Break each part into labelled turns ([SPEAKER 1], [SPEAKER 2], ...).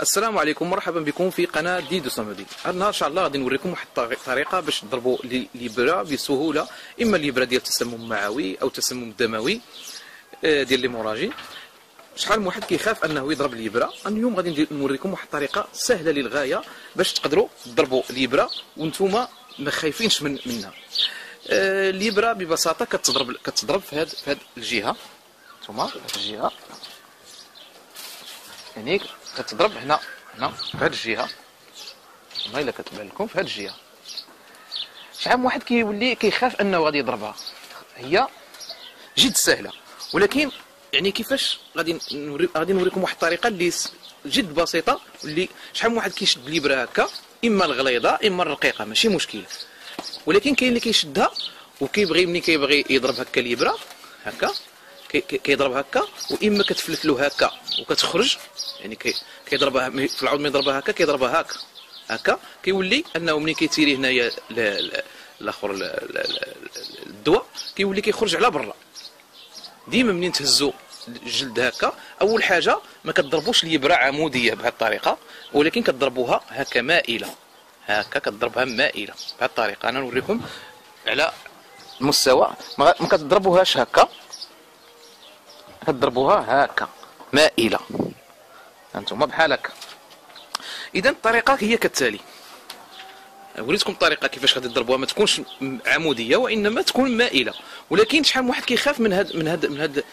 [SPEAKER 1] السلام عليكم مرحبا بكم في قناة ديدو صمدي النهار إن شاء الله غادي نوريكم واحد الطريقة باش تضربوا الابره بسهولة إما الابره ديال التسمم معوي أو التسمم الدموي آه، ديال ليموراجي شحال من واحد كيخاف أنه يضرب الابره اليوم غادي نوريكم واحد الطريقة سهلة للغاية باش تقدروا تضربوا الابره وأنتم ما خايفينش من منها. آه، الابره ببساطة كتضرب كتضرب في هذه في هذه الجهة. أنتم هذه الجهة. يعني كتضرب هنا هنا في هذه الجهة. والله إلا كتبان لكم في هذه الجهة. شحال من واحد كيولي كيخاف أنه غادي يضربها. هي جد سهلة. ولكن يعني كيفاش غادي نوري غادي نوريكم واحد الطريقة اللي جد بسيطة. واللي شحال من واحد كيشد الابره هكا إما الغليظة إما الرقيقة ماشي مشكل. ولكن كاين اللي كيشدها وكيبغي ملي كيبغي يضرب هكا الابره هكا. كيضرب هكا وإما كتفلت له هكا وكتخرج يعني كيضربها في العود ما يضربها هكا كيضربها هكا. هكا كيولي أنه ملي كيتيري هنايا الأخر الدواء كيولي كيخرج على برا. ديما منين تهزو الجلد هكا أول حاجة ما كتضربوش اليبرة عمودية بهذه الطريقة ولكن كتضربوها هكا مائلة. هكا كتضربها مائلة بهذه الطريقة أنا نوريكم على المستوى ما كتضربوهاش هكا. كتضربوها هكا. مائلة. أنتم بحال هكا اذا الطريقة هي كالتالي. وريتكم الطريقة كيفاش غادي تضربوها ما تكونش عمودية وإنما تكون مائلة. ولكن شحال من واحد كيخاف من هاد من هاد من هاد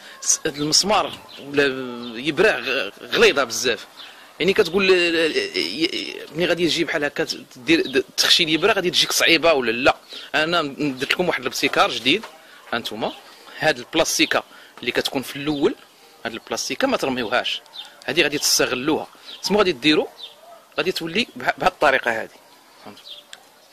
[SPEAKER 1] المسمار ولا يبراه غليظة بزاف. يعني كتقول ملي غادي تجي بحال هكا دير تخشي اليبره غادي تجيك صعيبة ولا لا؟ أنا درت لكم واحد الابتكار جديد. هانتوما هاد البلاستيكة. اللي كتكون في الأول هاد البلاستيكة ما ترميوهاش. هذه غادي تستغلوها. تسمو غادي ديروا غادي تولي بهذه الطريقة هذه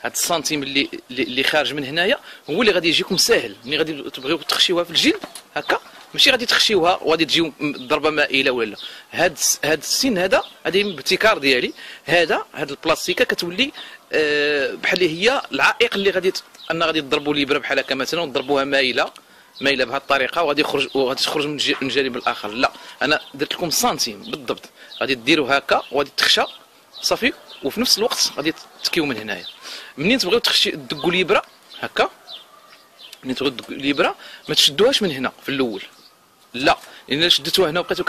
[SPEAKER 1] هاد السنتيم اللي اللي خارج من هنايا هو اللي غادي يجيكم ساهل. ملي غادي تبغيو تخشيوها في الجلد هكا ماشي غادي تخشيوها وغادي تجيو ضربة مائلة ولا. هاد هاد السن هذا هذا ابتكار ديالي. هذا هاد البلاستيكة كتولي آه بحال هي العائق اللي غادي ان غادي تضربوا الابره بحال هكا مثلا وتضربوها مايله مايله بهذه الطريقة وغادي يخرج وغادي تخرج من الجانب الآخر. لا أنا درت لكم سنتيم بالضبط. غادي ديروا هكا وغادي تخشى صافي. وفي نفس الوقت غادي تكيو من هنايا. منين تبغيو تخشي تدقوا الابره هكا. منين تبغيو تدقوا الابره ما تشدوهاش من هنا في الأول. لا لأن شدتوها هنا وبقيتو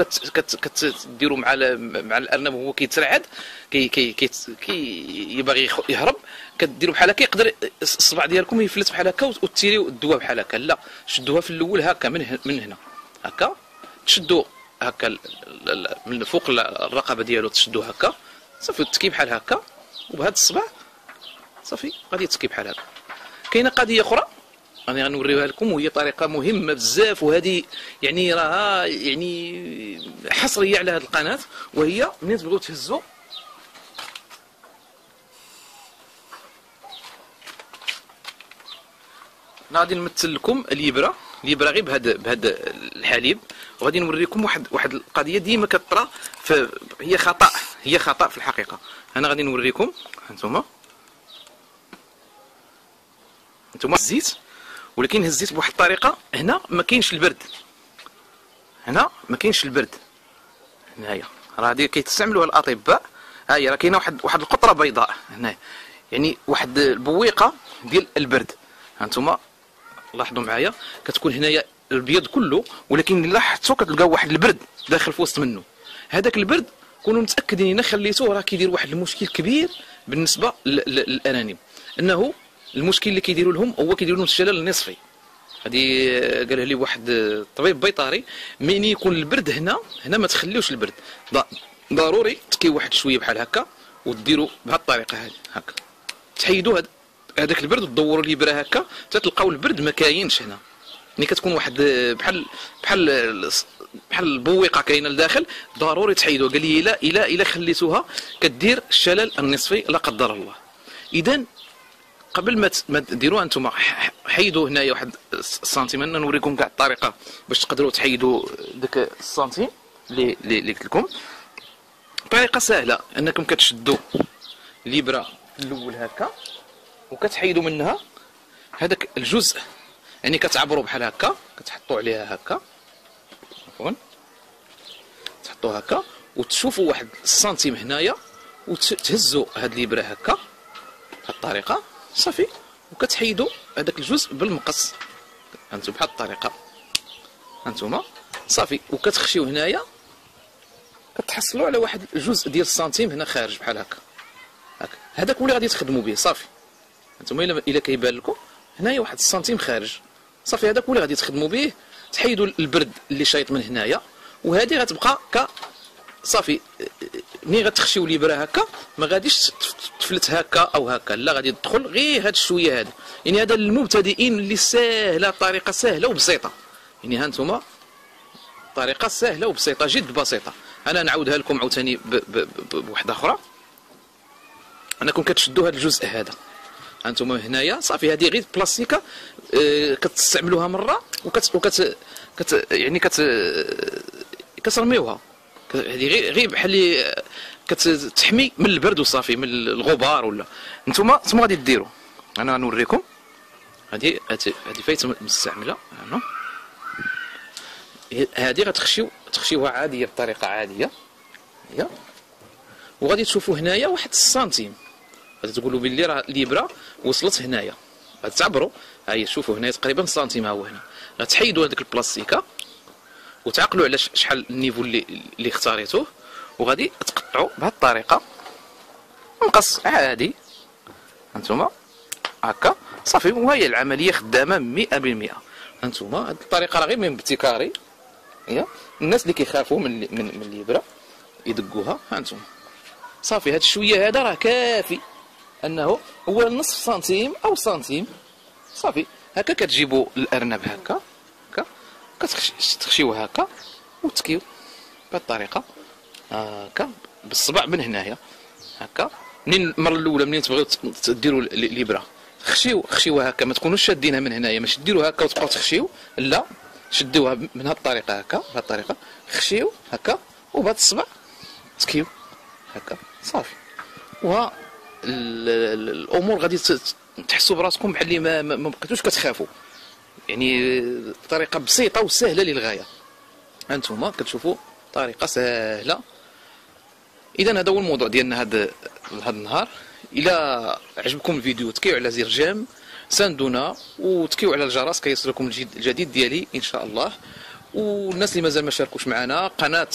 [SPEAKER 1] كتديروا مع مع الأرنب وهو كيترعد كي كي كي, كي يبغي يهرب كديروا بحال هكا يقدر الصبع ديالكم يفلت بحال هكا وتيريو الدواء بحال هكا. لا شدوها في الأول هكا من من هنا هكا؟ تشدوا هكا من فوق الرقبة ديالو تشدوا هكا صافي تكي بحال هكا وبهذا الصبع صافي غادي تسكي بحال هكا. كاينة قضية أخرى؟ أنا غنوريها لكم وهي طريقة مهمة بزاف وهذه يعني راها يعني حصرية على هذه القناة وهي منين تبغيو تهزوا أنا غادي نمثل لكم اليبره اليبره غير بهذا بهذا الحليب وغادي نوريكم واحد واحد القضية ديما كطرا هي خطأ هي خطأ في الحقيقة. أنا غادي نوريكم هانتوما. هانتوما الزيت ولكن هزيت بواحد الطريقة هنا ما كاينش البرد. هنا ما كاينش البرد. هنايا راه هذه كيتستعملوها الأطباء. ها هي راه كاينة واحد واحد القطرة بيضاء. هنا يعني واحد البويقة ديال البرد. هانتوما لاحظوا معايا. كتكون هنايا البيض كله ولكن لاحظتوا كتلقاو واحد البرد داخل في وسط منه. هذاك البرد كونوا متأكدين إن خليتوه راه كيدير واحد المشكل كبير بالنسبة للأنانيم. إنه المشكل اللي كيديروا لهم هو كيديروا لهم الشلل النصفي. هذه قالها لي واحد طبيب بيطري مين يكون البرد هنا هنا ما تخليوش البرد. ضروري تكي واحد شوية بحال هكا وديروا بهذه الطريقة هذه هكا. تحيدوا هذاك البرد وتدوروا الابره هكا تلقاو البرد ما كاينش هنا. ملي كتكون واحد بحال بحال بحال البويقة كاينة لداخل ضروري تحيدوها. قال لي إلا إلا إلا خليتوها كدير الشلل النصفي لا قدر الله. اذا قبل ما ما أنتم حيدوا هنايا واحد السنتيم أنا نوريكم كاع الطريقة باش تقدروا تحيدوا داك السنتيم اللي اللي قلت لكم. طريقة سهلة أنكم كتشدوا الابره الأول هكا وكتحيدوا منها هذاك الجزء. يعني كتعبروا بحال هكا كتحطوا عليها هكا. عفوا. تحطوا هكا وتشوفوا واحد السنتيم هنايا وتهزوا هاد الابره هكا. بهاد الطريقة. صافي. وكتحيدوا هذاك الجزء بالمقص. هانتو بهاد الطريقة. هانتوما. صافي. وكتخشيو هنايا. كتحصلوا على واحد الجزء ديال السنتيم هنا خارج بحال هكا. هكا. هذاك هو اللي غادي تخدموا به. صافي. هانتوما الا إلا كيبان لكم. هنايا واحد السنتيم خارج. صافي. هذاك هو اللي غادي تخدموا به. تحيدوا البرد اللي شايط من هنايا. وهذه غتبقى ك صافي. ملي غتخشيو الابره هكا ما غاديش تفلت هكا أو هكا لا غادي تدخل غير هاد الشويه هذا يعني هذا للمبتدئين اللي ساهلة طريقة سهله وبسيطة. يعني ها أنتم طريقة سهله وبسيطة جد بسيطة. أنا نعاودها لكم عاوتاني بوحده أخرى أنكم كتشدوا هذا الجزء هذا. أنتم هنايا صافي هذه غير بلاستيكة آه، كتستعملوها مرة وكت وكت كت يعني كت كترميوها. هذه غير بحال اللي كتحمي من البرد وصافي من الغبار ولا. نتوما نتوما غادي ديروا أنا غنوريكم هذه هذه فايته مستعملة. هذه غتخشيو تخشيوها عادية بطريقة عادية. هي. وغادي تشوفوا هنايا واحد السنتيم. غادي تقولوا باللي راه الابره وصلت هنايا. غادي تعبروا هاي شوفوا هنايا تقريبا سنتيم ها هو هنا. غتحيدوا هذيك البلاستيكة. وتعقلوا على شحال النيفو اللي اللي اختاريتوه وغادي تقطعوا بهذه الطريقة. مقص عادي هانتوما. هكا. صافي وهي العملية خدامة 100% هانتوما هذه الطريقة راه غير من ابتكاري. الناس اللي كيخافوا من من من الابره يدقوها. هانتوما. صافي هذا الشويه هذا راه كافي. أنه هو نصف سنتيم أو سنتيم. صافي. هكا كتجيبوا الأرنب هكا. كتخشيوه هكا وتكيو بهذه الطريقة هكا بالصبع من هنايا. هكا. منين المرة الأولى منين تبغيو ديروا الابره خشيو خشيوها هكا. ما تكونوش شادينها من هنايا. ماشي ديروا هكا وتبقاو تخشيو. لا شدوها من هذه الطريقة هكا بهذه الطريقة خشيو هكا وبهذا الصبع تكيو هكا. صافي. و الأمور غادي تحسوا براسكم بحال اللي ما بقيتوش كتخافوا يعني بطريقه بسيطة وسهلة للغاية. أنتم كتشوفوا طريقة سهلة. اذا هذا هو الموضوع ديالنا هذا هذا النهار. إلى عجبكم الفيديو تكيو على زر جيم ساندونا وتكيو على الجرس كيصلكم الجديد ديالي إن شاء الله. والناس اللي مازال ما شاركوش معنا قناة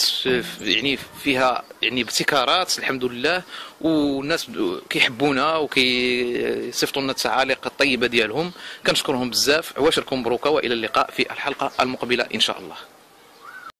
[SPEAKER 1] يعني فيها يعني ابتكارات الحمد لله والناس كيحبونا وكيصيفطوا لنا التعاليق الطيبة ديالهم. كنشكرهم بزاف. عواشركم مبروكه وإلى اللقاء في الحلقة المقبلة إن شاء الله.